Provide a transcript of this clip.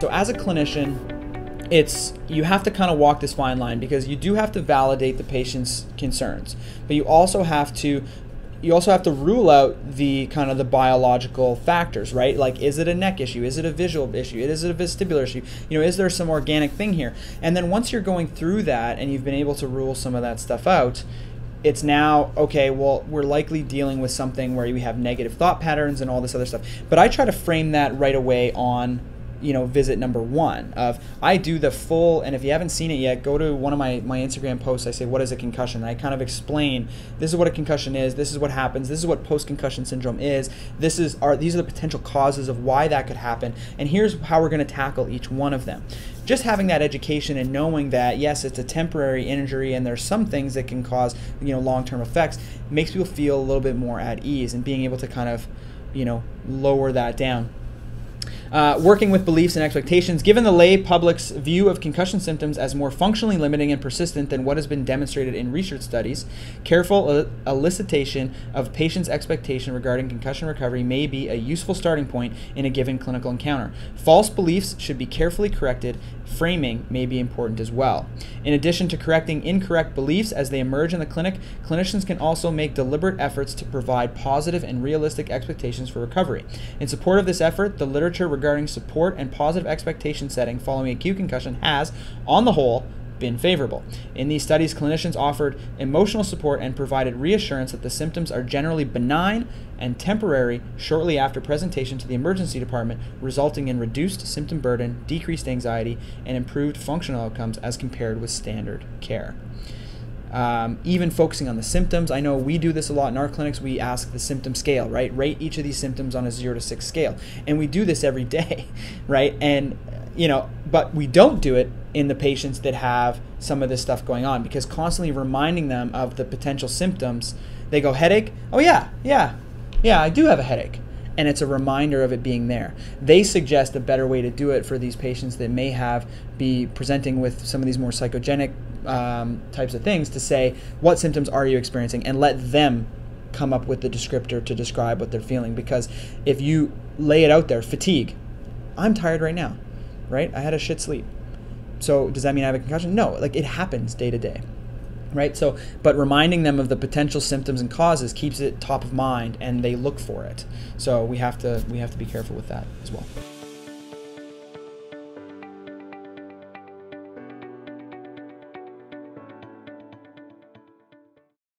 So as a clinician, it's you have to kind of walk this fine line because you do have to validate the patient's concerns, but you also have to you also have to rule out the kind of the biological factors, right? Like, is it a neck issue? Is it a visual issue? Is it a vestibular issue? You know, is there some organic thing here? And then once you're going through that and you've been able to rule some of that stuff out, it's now okay well we're likely dealing with something where we have negative thought patterns and all this other stuff but i try to frame that right away on you know visit number one of i do the full and if you haven't seen it yet go to one of my my instagram posts. I say what is a concussion? I kind of explain this is what a concussion is. This is what happens. This is what post-concussion syndrome is. This is are these are the potential causes of why that could happen and here's how we're going to tackle each one of them. Just having that education and knowing that yes it's a temporary injury and there's some things that can cause you know long-term effects makes people feel a little bit more at ease and being able to kind of you know lower that down uh, working with beliefs and expectations. Given the lay public's view of concussion symptoms as more functionally limiting and persistent than what has been demonstrated in research studies, careful elicitation of patients' expectation regarding concussion recovery may be a useful starting point in a given clinical encounter. False beliefs should be carefully corrected. Framing may be important as well. In addition to correcting incorrect beliefs as they emerge in the clinic, clinicians can also make deliberate efforts to provide positive and realistic expectations for recovery. In support of this effort, the literature regarding support and positive expectation setting following acute concussion has, on the whole, been favorable. In these studies, clinicians offered emotional support and provided reassurance that the symptoms are generally benign and temporary shortly after presentation to the emergency department, resulting in reduced symptom burden, decreased anxiety, and improved functional outcomes as compared with standard care. Um, even focusing on the symptoms. I know we do this a lot in our clinics. We ask the symptom scale, right? Rate each of these symptoms on a zero to six scale. And we do this every day, right? And, you know, but we don't do it in the patients that have some of this stuff going on because constantly reminding them of the potential symptoms, they go, headache? Oh, yeah, yeah, yeah, I do have a headache and it's a reminder of it being there. They suggest a better way to do it for these patients that may have be presenting with some of these more psychogenic um, types of things to say what symptoms are you experiencing and let them come up with the descriptor to describe what they're feeling. Because if you lay it out there fatigue i'm tired right now right? I had a shit sleep. So does that mean i have a concussion? No like it happens day to day right? So but reminding them of the potential symptoms and causes keeps it top of mind and they look for it. So we have to we have to be careful with that as well